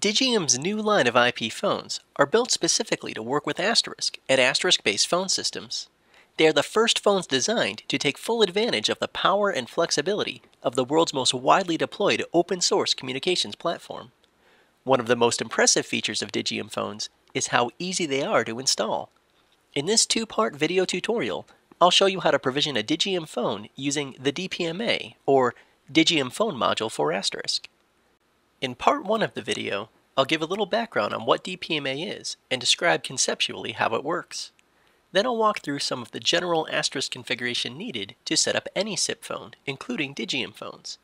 Digium's new line of IP phones are built specifically to work with Asterisk and Asterisk-based phone systems. They are the first phones designed to take full advantage of the power and flexibility of the world's most widely deployed open source communications platform. One of the most impressive features of Digium phones is how easy they are to install. In this two-part video tutorial, I'll show you how to provision a Digium phone using the DPMA, or Digium Phone Module for Asterisk. In part 1 of the video, I'll give a little background on what DPMA is and describe conceptually how it works. Then I'll walk through some of the general asterisk configuration needed to set up any SIP phone, including Digium phones.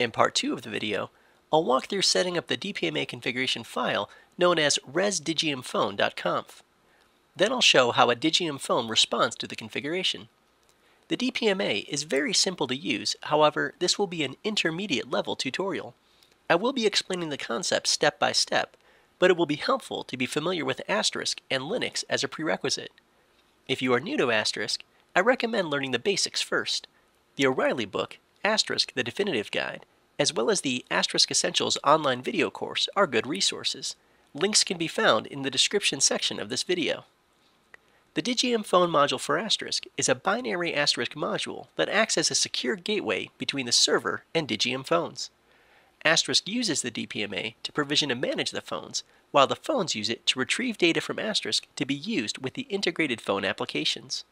In part 2 of the video, I'll walk through setting up the DPMA configuration file known as resdigiumphone.conf. Then I'll show how a Digium phone responds to the configuration. The DPMA is very simple to use, however, this will be an intermediate level tutorial. I will be explaining the concept step by step, but it will be helpful to be familiar with Asterisk and Linux as a prerequisite. If you are new to Asterisk, I recommend learning the basics first. The O'Reilly book, Asterisk the Definitive Guide, as well as the Asterisk Essentials online video course are good resources. Links can be found in the description section of this video. The Digium Phone module for Asterisk is a binary Asterisk module that acts as a secure gateway between the server and Digium phones. Asterisk uses the DPMA to provision and manage the phones, while the phones use it to retrieve data from Asterisk to be used with the integrated phone applications.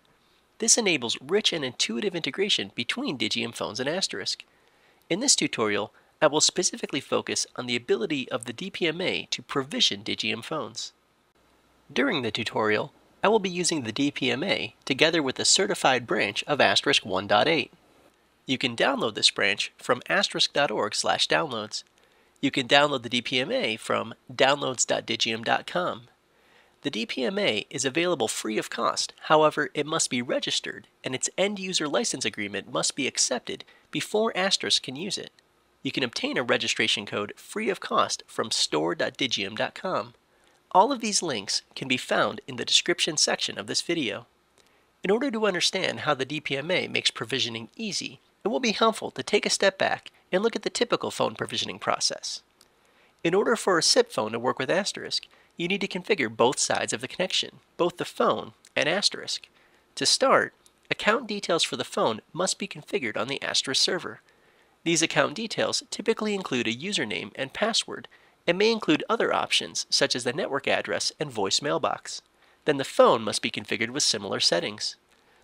This enables rich and intuitive integration between Digium phones and Asterisk. In this tutorial, I will specifically focus on the ability of the DPMA to provision Digium phones. During the tutorial, I will be using the DPMA together with a certified branch of Asterisk 1.8. You can download this branch from asterisk.org slash downloads. You can download the DPMA from downloads.digium.com. The DPMA is available free of cost, however, it must be registered and its end user license agreement must be accepted before Asterisk can use it. You can obtain a registration code free of cost from store.digium.com. All of these links can be found in the description section of this video. In order to understand how the DPMA makes provisioning easy, it will be helpful to take a step back and look at the typical phone provisioning process. In order for a SIP phone to work with Asterisk, you need to configure both sides of the connection, both the phone and Asterisk. To start, account details for the phone must be configured on the Asterisk server. These account details typically include a username and password and may include other options such as the network address and voice mailbox. Then the phone must be configured with similar settings.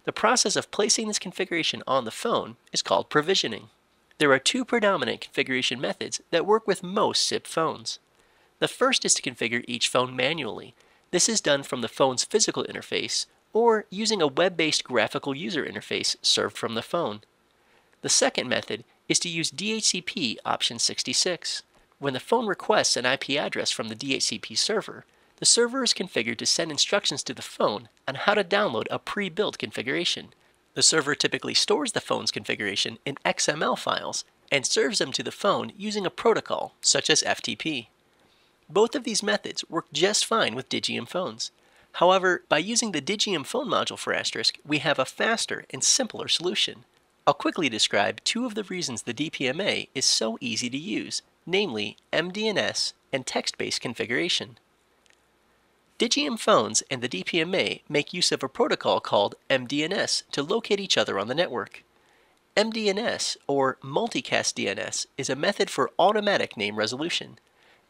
The process of placing this configuration on the phone is called provisioning. There are two predominant configuration methods that work with most SIP phones. The first is to configure each phone manually. This is done from the phone's physical interface or using a web-based graphical user interface served from the phone. The second method is to use DHCP option 66. When the phone requests an IP address from the DHCP server, the server is configured to send instructions to the phone on how to download a pre-built configuration. The server typically stores the phone's configuration in XML files and serves them to the phone using a protocol such as FTP. Both of these methods work just fine with Digium phones. However, by using the Digium phone module for Asterisk, we have a faster and simpler solution. I'll quickly describe two of the reasons the DPMA is so easy to use, namely MDNS and text-based configuration. Digium phones and the DPMA make use of a protocol called MDNS to locate each other on the network. MDNS, or multicast DNS, is a method for automatic name resolution.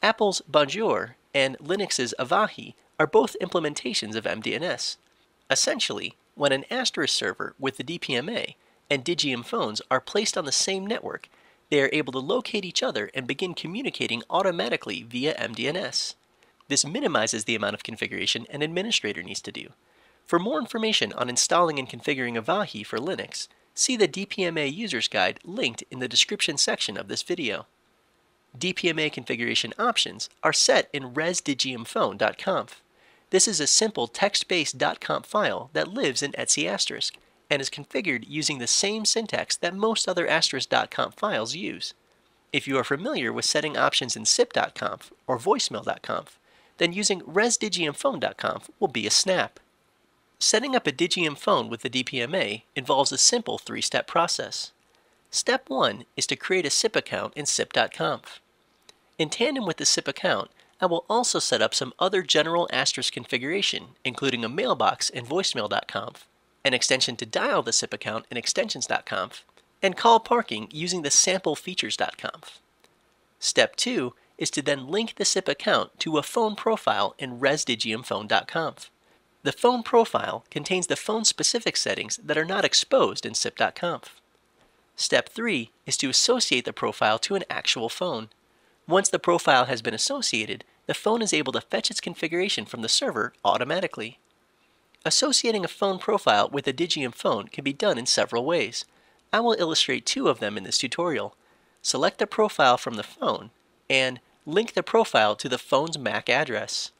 Apple's Bonjour and Linux's Avahi are both implementations of MDNS. Essentially, when an Asterisk server with the DPMA and Digium phones are placed on the same network, they are able to locate each other and begin communicating automatically via MDNS. This minimizes the amount of configuration an administrator needs to do. For more information on installing and configuring Avahi for Linux, see the DPMA User's Guide linked in the description section of this video. DPMA configuration options are set in resdigiumphone.conf. This is a simple text-based .conf file that lives in etc asterisk and is configured using the same syntax that most other asterisk.conf files use. If you are familiar with setting options in sip.conf or voicemail.conf, then using resdigiumphone.conf will be a snap. Setting up a Digium phone with the DPMA involves a simple three-step process. Step 1 is to create a SIP account in sip.conf. In tandem with the SIP account, I will also set up some other general asterisk configuration, including a mailbox in voicemail.conf, an extension to dial the SIP account in extensions.conf, and call parking using the sample features.conf. Step 2 is to then link the SIP account to a phone profile in resdigiumphone.conf. The phone profile contains the phone specific settings that are not exposed in SIP.conf. Step 3 is to associate the profile to an actual phone. Once the profile has been associated, the phone is able to fetch its configuration from the server automatically. Associating a phone profile with a Digium phone can be done in several ways. I will illustrate two of them in this tutorial. Select the profile from the phone and link the profile to the phone's MAC address.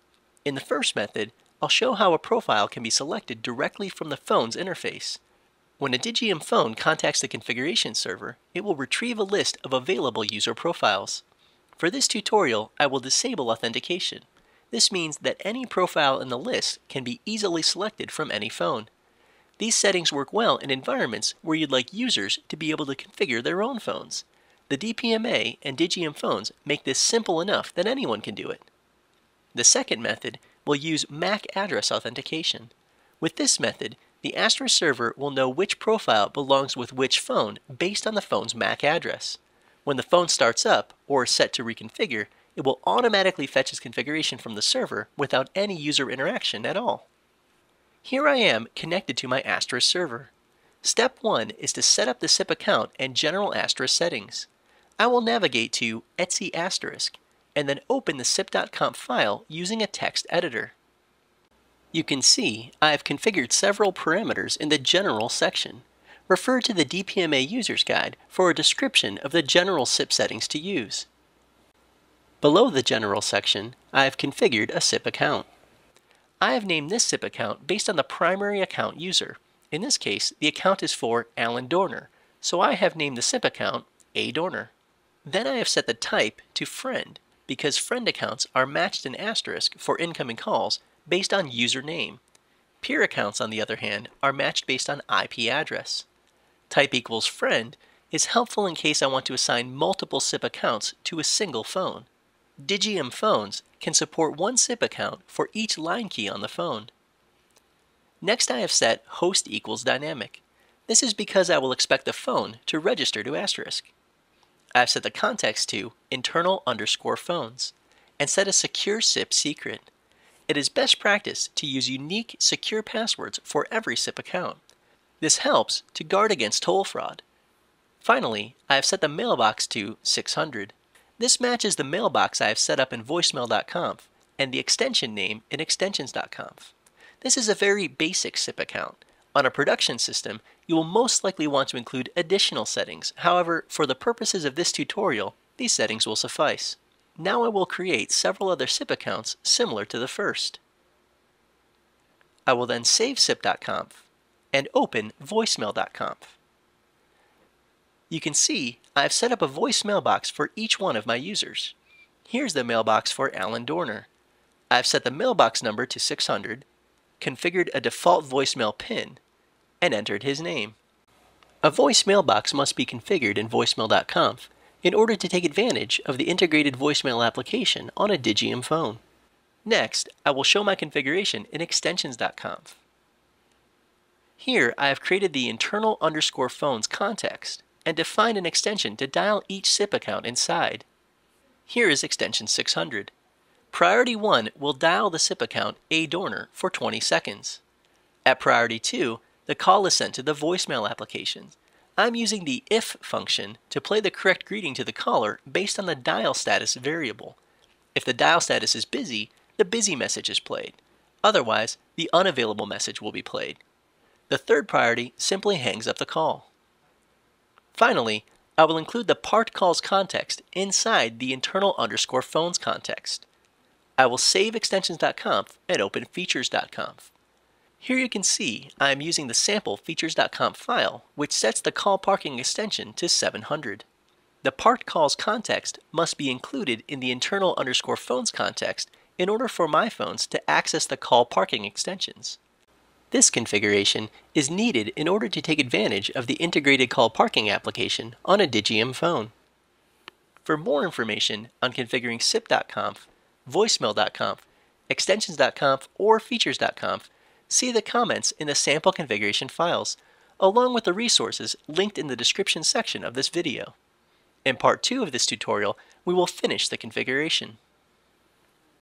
In the first method, I'll show how a profile can be selected directly from the phone's interface. When a Digium phone contacts the configuration server, it will retrieve a list of available user profiles. For this tutorial, I will disable authentication. This means that any profile in the list can be easily selected from any phone. These settings work well in environments where you'd like users to be able to configure their own phones. The DPMA and Digium phones make this simple enough that anyone can do it. The second method will use MAC address authentication. With this method, the Asterisk server will know which profile belongs with which phone based on the phone's MAC address. When the phone starts up or is set to reconfigure, it will automatically fetch its configuration from the server without any user interaction at all. Here I am connected to my Asterisk server. Step 1 is to set up the SIP account and general Asterisk settings. I will navigate to etc asterisk and then open the sip.conf file using a text editor. You can see I have configured several parameters in the General section. Refer to the DPMA User's Guide for a description of the general SIP settings to use. Below the General section, I have configured a SIP account. I have named this SIP account based on the primary account user. In this case, the account is for Alan Dorner, so I have named the SIP account A Dorner. Then I have set the type to friend because friend accounts are matched in asterisk for incoming calls based on username. Peer accounts, on the other hand, are matched based on IP address. Type equals friend is helpful in case I want to assign multiple SIP accounts to a single phone. Digium phones can support one SIP account for each line key on the phone. Next I have set host equals dynamic. This is because I will expect the phone to register to asterisk. I've set the context to internal underscore phones and set a secure SIP secret. It is best practice to use unique secure passwords for every SIP account. This helps to guard against toll fraud. Finally, I have set the mailbox to 600. This matches the mailbox I have set up in voicemail.conf and the extension name in extensions.conf. This is a very basic SIP account. On a production system, you will most likely want to include additional settings. However, for the purposes of this tutorial, these settings will suffice. Now I will create several other SIP accounts similar to the first. I will then save sip.conf and open voicemail.conf. You can see I've set up a voice mailbox for each one of my users. Here's the mailbox for Alan Dorner. I've set the mailbox number to 600, configured a default voicemail pin, and entered his name. A voice mailbox must be configured in voicemail.conf in order to take advantage of the integrated voicemail application on a Digium phone. Next, I will show my configuration in extensions.conf. Here, I have created the internal underscore phones context and defined an extension to dial each SIP account inside. Here is extension 600. Priority 1 will dial the SIP account A Dorner for 20 seconds. At priority 2, the call is sent to the voicemail application. I'm using the if function to play the correct greeting to the caller based on the dial status variable. If the dial status is busy, the busy message is played. Otherwise, the unavailable message will be played. The third priority simply hangs up the call. Finally, I will include the parkedcalls context inside the internal underscore phones context. I will save extensions.conf and open features.conf. Here you can see I am using the sample features.conf file, which sets the call parking extension to 700. The parkedcalls context must be included in the internal underscore phones context in order for my phones to access the call parking extensions. This configuration is needed in order to take advantage of the integrated call parking application on a Digium phone. For more information on configuring SIP.conf, voicemail.conf, extensions.conf, or features.conf, see the comments in the sample configuration files, along with the resources linked in the description section of this video. In part 2 of this tutorial, we will finish the configuration.